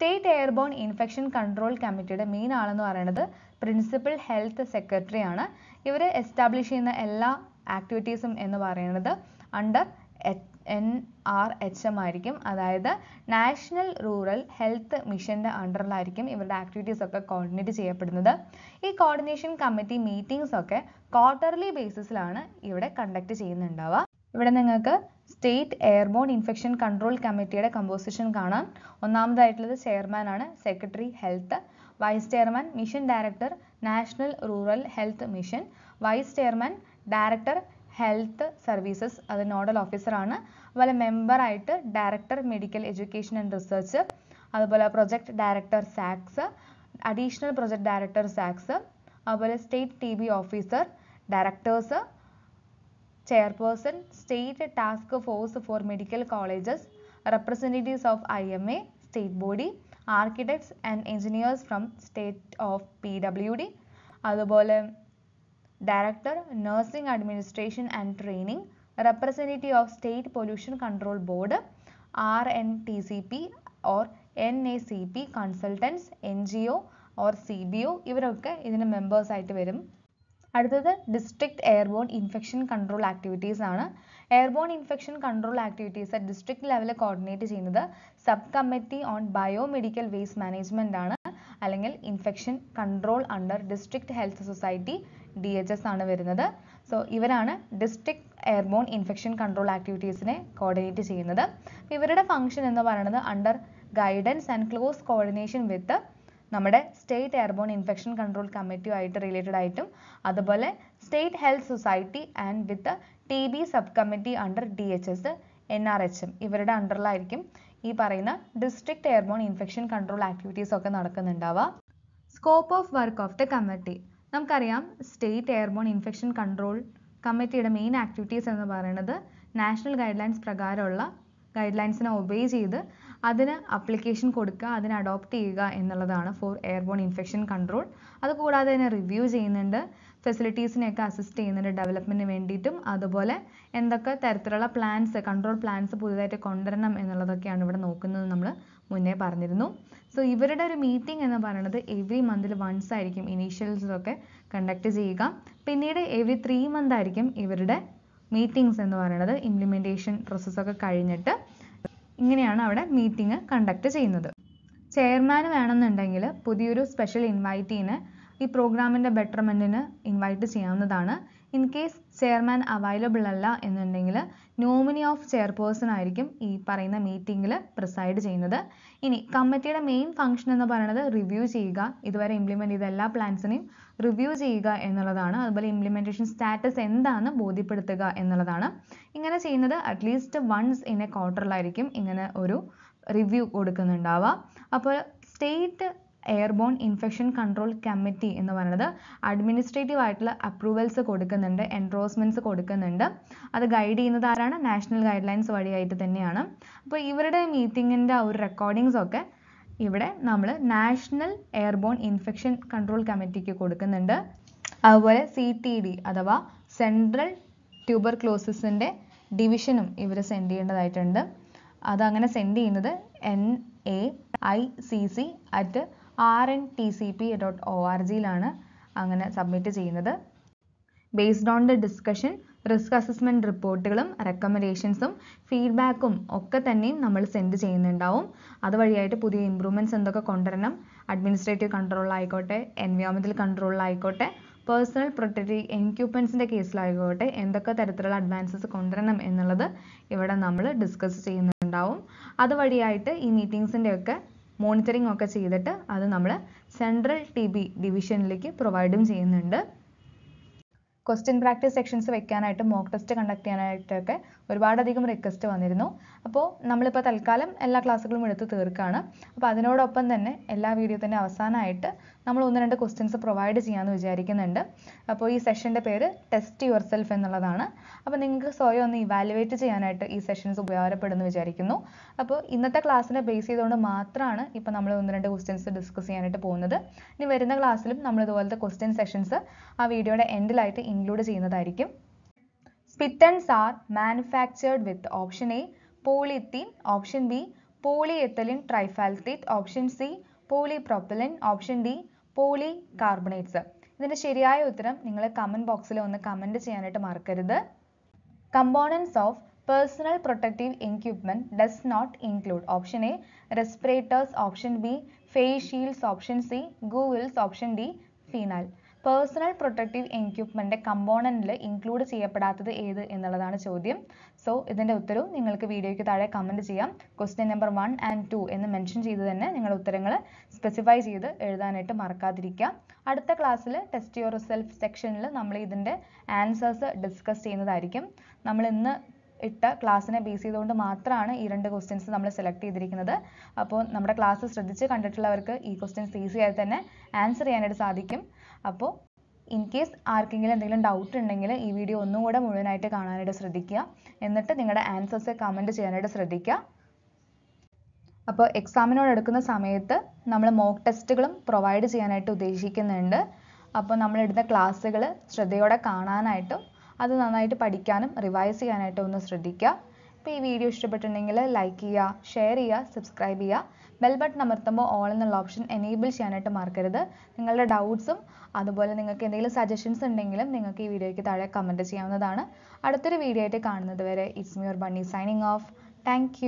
സ്റ്റേറ്റ് എയർബോൺ ഇൻഫെക്ഷൻ കൺട്രോൾ കമ്മിറ്റിയുടെ മെയിൻ ആളെന്ന് പറയുന്നത് പ്രിൻസിപ്പൽ ഹെൽത്ത് സെക്രട്ടറി ആണ്. ഇവർ എസ്റ്റാബ്ലിഷ് ചെയ്യുന്ന എല്ലാ ആക്ടിവിറ്റീസും എന്ന് പറയുന്നത് under N R H M ആയിരിക്കും. അതായത് നാഷണൽ റൂറൽ ഹെൽത്ത് മിഷന്റെ അണ്ടറിലായിരിക്കും ഇവരുടെ ആക്ടിവിറ്റീസ് ഒക്കെ കോർഡിനേറ്റ് ചെയ്യപ്പെടുന്നത്. ഈ കോർഡിനേഷൻ കമ്മിറ്റി മീറ്റിംഗ്സ് ഒക്കെ ക്വാർട്ടർലി ബേസിസിലാണ് ഇവിടെ കണ്ടക്ട് ചെയ്യുന്നുണ്ടാവുക. ഇവിടെ നിങ്ങൾക്ക് സ്റ്റേറ്റ് എയർബോൺ ഇൻഫെക്ഷൻ കൺട്രോൾ കമ്മിറ്റിയുടെ കമ്പോസിഷൻ കാണാം. ഒന്നാമതായിട്ടുള്ളത് ചെയർമാൻ ആണ് secretary health vice chairman mission director national rural health mission vice chairman director health services അത് നോഡൽ ഓഫീസറാണ് അതുപോലെ മെമ്പറായിട്ട് director medical education and research അതുപോലെ project director സാക്സ് additional project director സാക്സ് അതുപോലെ state T officer directors chairperson state task force for medical colleges representatives of I M A state body architects and engineers from state of P W D അതുപോലെ director nursing administration and training representative of state pollution control board R N T C P or N A C P consultants N G O or C B O ഇവരൊക്കെ ഇതിന് members ആയിട്ട് വരും. അടുത്തത് district airborne infection control activities ആണ്. Airborne infection control activities district ലെവലിൽ coordinate ചെയ്യുന്നത് sub committee on biomedical waste management ആണ്. അല്ലെങ്കിൽ infection control under district health society D H S ആണ് വരുന്നത്. സോ ഇവരാണ് ഡിസ്ട്രിക്ട് എയർബോൺ ഇൻഫെക്ഷൻ കൺട്രോൾ ആക്ടിവിറ്റീസിനെ coordinate ചെയ്യുന്നത്. ഇവരുടെ ഫംഗ്ഷൻ എന്ന് പറയുന്നത് under guidance and close coordination with നമ്മുടെ സ്റ്റേറ്റ് എയർബോൺ ഇൻഫെക്ഷൻ കൺട്രോൾ കമ്മിറ്റിയുമായിട്ട് റിലേറ്റഡ് ആയിട്ടും അതുപോലെ state health society and with T B sub committee under D H S N R H M ഇവരുടെ അണ്ടറിലായിരിക്കും ഈ പറയുന്ന district airborne infection control activities ഒക്കെ നടക്കുന്നുണ്ടാവുക. Scope of work of the committee നമുക്കറിയാം state airborne infection control കമ്മിറ്റിയുടെ main activities എന്ന് പറയുന്നത് national guide lines പ്രകാരമുള്ള ഗൈഡ് ലൈൻസിനെ ഒബേ ചെയ്ത് അതിന് അപ്ലിക്കേഷൻ കൊടുക്കുക അതിനെ അഡോപ്റ്റ് ചെയ്യുക എന്നുള്ളതാണ് ഫോർ എയർബോൺ ഇൻഫെക്ഷൻ കൺട്രോൾ അതുകൂടാതെ തന്നെ റിവ്യൂ ചെയ്യുന്നുണ്ട് ഫെസിലിറ്റീസിനെയൊക്കെ അസിസ്റ്റ് ചെയ്യുന്നുണ്ട് ഡെവലപ്മെന്റിന് വേണ്ടിയിട്ടും. അതുപോലെ എന്തൊക്കെ തരത്തിലുള്ള പ്ലാൻസ് കൺട്രോൾ പ്ലാൻസ് പുതുതായിട്ട് കൊണ്ടുവരണം എന്നുള്ളതൊക്കെയാണ് ഇവിടെ നോക്കുന്നത് നമ്മൾ മുന്നേ പറഞ്ഞിരുന്നു. സോ ഇവരുടെ ഒരു മീറ്റിംഗ് എന്ന് പറയുന്നത് എവറി മന്തിൽ വൺസ് ആയിരിക്കും ഇനീഷ്യൽസിലൊക്കെ കണ്ടക്ട് ചെയ്യുക. പിന്നീട് എവറി ത്രീ മന്ത് ആയിരിക്കും ഇവരുടെ മീറ്റിംഗ്സ് എന്ന് പറയുന്നത് ഇംപ്ലിമെന്റേഷൻ പ്രോസസ്സൊക്കെ കഴിഞ്ഞിട്ട്. ഇങ്ങനെയാണ് അവിടെ മീറ്റിംഗ് കണ്ടക്ട് ചെയ്യുന്നത്. ചെയർമാൻ വേണമെന്നുണ്ടെങ്കിൽ പുതിയൊരു സ്പെഷ്യൽ ഇൻവൈറ്റീനെ ഈ പ്രോഗ്രാമിന്റെ ബെറ്റർമെന്റിന് ഇൻവൈറ്റ് ചെയ്യാവുന്നതാണ്. ഇൻ കേസ് ചെയർമാൻ അവൈലബിൾ അല്ല എന്നുണ്ടെങ്കിൽ നോമിനി ഓഫ് ചെയർപേഴ്സൺ ആയിരിക്കും ഈ പറയുന്ന മീറ്റിംഗിൽ പ്രിസൈഡ് ചെയ്യുന്നത്. ഇനി കമ്മിറ്റിയുടെ മെയിൻ ഫംഗ്ഷൻ എന്ന് പറയുന്നത് റിവ്യൂ ചെയ്യുക ഇതുവരെ ഇംപ്ലിമെന്റ് ചെയ്ത എല്ലാ പ്ലാൻസിനെയും റിവ്യൂ ചെയ്യുക എന്നുള്ളതാണ്. അതുപോലെ ഇംപ്ലിമെന്റേഷൻ സ്റ്റാറ്റസ് എന്താണെന്ന് ബോധ്യപ്പെടുത്തുക എന്നുള്ളതാണ്. ഇങ്ങനെ ചെയ്യുന്നത് at least once in a ക്വാർട്ടറിലായിരിക്കും ഇങ്ങനെ ഒരു റിവ്യൂ കൊടുക്കുന്നുണ്ടാവുക. അപ്പോൾ state airborne infection control committee എന്ന് പറയുന്നത് അഡ്മിനിസ്ട്രേറ്റീവ് ആയിട്ടുള്ള അപ്രൂവൽസ് കൊടുക്കുന്നുണ്ട് എൻട്രോസ്മെന്റ്സ് കൊടുക്കുന്നുണ്ട്. അത് ഗൈഡ് ചെയ്യുന്നത് ആരാണ്? നാഷണൽ ഗൈഡ് ലൈൻസ് വഴിയായിട്ട് തന്നെയാണ്. അപ്പോൾ ഇവരുടെ മീറ്റിങ്ങിന്റെ ആ ഒരു റെക്കോർഡിങ്സ് ഒക്കെ ഇവിടെ നമ്മൾ നാഷണൽ എയർബോൺ ഇൻഫെക്ഷൻ കൺട്രോൾ കമ്മിറ്റിക്ക് കൊടുക്കുന്നുണ്ട്. അതുപോലെ സി ടി ഡി അഥവാ സെൻട്രൽ ട്യൂബർക്ലോസിസിന്റെ ഡിവിഷനും ഇവർ സെൻഡ് ചെയ്യേണ്ടതായിട്ടുണ്ട്. അതങ്ങനെ സെൻഡ് ചെയ്യുന്നത് N A I C C at R N T C P dot O R ജിയിലാണ് അങ്ങനെ സബ്മിറ്റ് ചെയ്യുന്നത്. Based on the discussion risk assessment റിപ്പോർട്ടുകളും റെക്കമെൻഡേഷൻസും ഫീഡ്ബാക്കും ഒക്കെ തന്നെയും നമ്മൾ സെൻഡ് ചെയ്യുന്നുണ്ടാവും. അതുവഴിയായിട്ട് പുതിയ ഇമ്പ്രൂവ്മെന്റ്സ് എന്തൊക്കെ കൊണ്ടുവരണം അഡ്മിനിസ്ട്രേറ്റീവ് കൺട്രോളിലായിക്കോട്ടെ എൻവയോൺമെന്റൽ കൺട്രോളിലായിക്കോട്ടെ പേഴ്സണൽ പ്രൊട്ടക്റ്റീവ് എക്യുപ്മെൻസിന്റെ കേസിലായിക്കോട്ടെ എന്തൊക്കെ തരത്തിലുള്ള അഡ്വാൻസസ് കൊണ്ടുവരണം എന്നുള്ളത് ഇവിടെ നമ്മൾ ഡിസ്കസ് ചെയ്യുന്നുണ്ടാവും. അതുവഴിയായിട്ട് ഈ മീറ്റിങ്സിന്റെ ഒക്കെ മോണിറ്ററിംഗ് ഒക്കെ ചെയ്തിട്ട് അത് നമ്മൾ സെൻട്രൽ ടി ബി ഡിവിഷനിലേക്ക് പ്രൊവൈഡും ചെയ്യുന്നുണ്ട്. ക്വസ്റ്റ്യൻ പ്രാക്ടീസ് സെക്ഷൻസ് വെക്കാനായിട്ട് മോക്ക് ടെസ്റ്റ് കണ്ടക്ട് ചെയ്യാനായിട്ടൊക്കെ ഒരുപാടധികം റിക്വസ്റ്റ് വന്നിരുന്നു. അപ്പോൾ നമ്മളിപ്പോൾ തൽക്കാലം എല്ലാ ക്ലാസ്സുകളും എടുത്ത് തീർക്കുകയാണ് അപ്പോൾ അതിനോടൊപ്പം തന്നെ എല്ലാ വീഡിയോ തന്നെ അവസാനമായിട്ട് നമ്മൾ ഒന്ന് രണ്ട് ക്വസ്റ്റ്യൻസ് പ്രൊവൈഡ് ചെയ്യാമെന്ന് വിചാരിക്കുന്നുണ്ട്. അപ്പോൾ ഈ സെഷന്റെ പേര് ടെസ്റ്റ് യുവർ സെൽഫ് എന്നുള്ളതാണ്. അപ്പോൾ നിങ്ങൾക്ക് സ്വയം ഒന്ന് ഇവാലുവേറ്റ് ചെയ്യാനായിട്ട് ഈ സെഷൻസ് ഉപകാരപ്പെടുമെന്ന് വിചാരിക്കുന്നു. അപ്പോൾ ഇന്നത്തെ ക്ലാസ്സിനെ ബേസ് ചെയ്തുകൊണ്ട് മാത്രമാണ് ഇപ്പോൾ നമ്മൾ ഒന്ന് രണ്ട് ക്വസ്റ്റ്യൻസ് ഡിസ്കസ് ചെയ്യാനായിട്ട് പോകുന്നത്. ഇനി വരുന്ന ക്ലാസ്സിലും നമ്മൾ ഇതുപോലത്തെ ക്വസ്റ്റ്യൻ സെഷൻസ് ആ വീഡിയോയുടെ എൻഡിലായിട്ട് ഇൻക്ലൂഡ് ചെയ്യുന്നതായിരിക്കും. Spittoons are manufactured with option A polythene option B polyethylene terephthalate option option polypropylene option D polycarbonates ഇതിന്റെ ശരിയായ ഉത്തരം നിങ്ങൾ കമന്റ് ബോക്സിൽ ഒന്ന് കമന്റ് ചെയ്യാനായിട്ട് മറക്കരുത്. Components of personal protective equipment does not include option A respirators option B face shields option C goggles option D ഫിനാൽ personal protective equipment കമ്പോണന്റിൽ include ചെയ്യപ്പെടാത്തത് ഏത് എന്നുള്ളതാണ് ചോദ്യം. സോ ഇതിന്റെ ഉത്തരവും നിങ്ങൾക്ക് വീഡിയോയ്ക്ക് താഴെ കമന്റ് ചെയ്യാം. Question number one and two എന്ന് മെൻഷൻ ചെയ്ത് തന്നെ നിങ്ങളുടെ ഉത്തരങ്ങൾ സ്പെസിഫൈ ചെയ്ത് എഴുതാനായിട്ട് മറക്കാതിരിക്കുക. അടുത്ത ക്ലാസ്സിൽ ടെസ്റ്റ് യുവർ സെൽഫ് സെക്ഷനിൽ നമ്മൾ ഇതിന്റെ ആൻസേഴ്സ് ഡിസ്കസ് ചെയ്യുന്നതായിരിക്കും. നമ്മൾ ഇന്ന് ഇട്ട ക്ലാസ്സിനെ ബേസ് ചെയ്തുകൊണ്ട് മാത്രമാണ് ഈ രണ്ട് ക്വസ്റ്റ്യൻസ് നമ്മൾ സെലക്ട് ചെയ്തിരിക്കുന്നത്. അപ്പോൾ നമ്മുടെ ക്ലാസ് ശ്രദ്ധിച്ച് കണ്ടിട്ടുള്ളവർക്ക് ഈ ക്വസ്റ്റ്യൻസ് ഈസി ആയി തന്നെ ആൻസർ ചെയ്യാനായിട്ട് സാധിക്കും. അപ്പോൾ ഇൻ കേസ് ആർക്കെങ്കിലും എന്തെങ്കിലും ഡൗട്ട് ഉണ്ടെങ്കിൽ ഈ വീഡിയോ ഒന്നും കൂടെ മുഴുവനായിട്ട് കാണാനായിട്ട് ശ്രദ്ധിക്കുക. എന്നിട്ട് നിങ്ങളുടെ ആൻസേഴ്സ് കമന്റ് ചെയ്യാനായിട്ട് ശ്രദ്ധിക്കുക. അപ്പോൾ എക്സാമിനോട് എടുക്കുന്ന സമയത്ത് നമ്മൾ മോക്ക് ടെസ്റ്റുകളും പ്രൊവൈഡ് ചെയ്യാനായിട്ട് ഉദ്ദേശിക്കുന്നുണ്ട്. അപ്പോൾ നമ്മൾ എടുത്ത ക്ലാസ്സുകൾ ശ്രദ്ധയോടെ കാണാനായിട്ടും അത് നന്നായിട്ട് പഠിക്കാനും റിവൈസ് ചെയ്യാനായിട്ടും ഒന്ന് ശ്രദ്ധിക്കുക. ഇപ്പോൾ ഈ വീഡിയോ ഇഷ്ടപ്പെട്ടിട്ടുണ്ടെങ്കിൽ ലൈക്ക് ചെയ്യുക ഷെയർ ചെയ്യുക സബ്സ്ക്രൈബ് ചെയ്യുക. ബെൽ ബട്ടൺ അമർത്തുമ്പോൾ ഓൾ എന്നുള്ള ഓപ്ഷൻ എനേബിൾ ചെയ്യാനായിട്ട് മറക്കരുത് നിങ്ങളുടെ ഡൗട്ട്സും അതുപോലെ നിങ്ങൾക്ക് എന്തെങ്കിലും സജഷൻസ് ഉണ്ടെങ്കിലും നിങ്ങൾക്ക് ഈ വീഡിയോയ്ക്ക് താഴെ കമന്റ് ചെയ്യാവുന്നതാണ്. അടുത്തൊരു വീഡിയോ ആയിട്ട് കാണുന്നത് വരെ ഇറ്റ്സ് മ്യൂർ ബണ്ണി സൈനിങ് ഓഫ് താങ്ക്